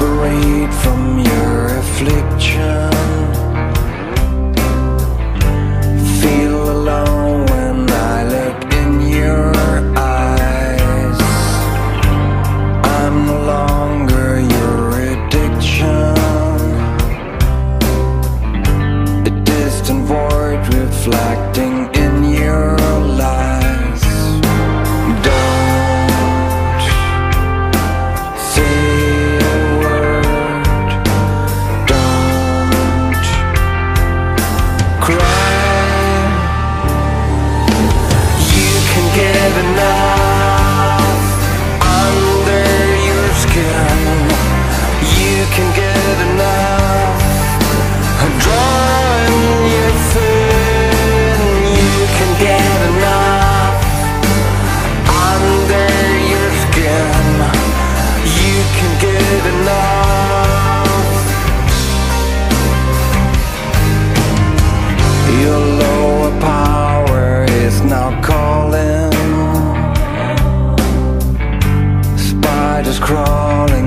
liberate from your affliction. Calling. Spiders crawling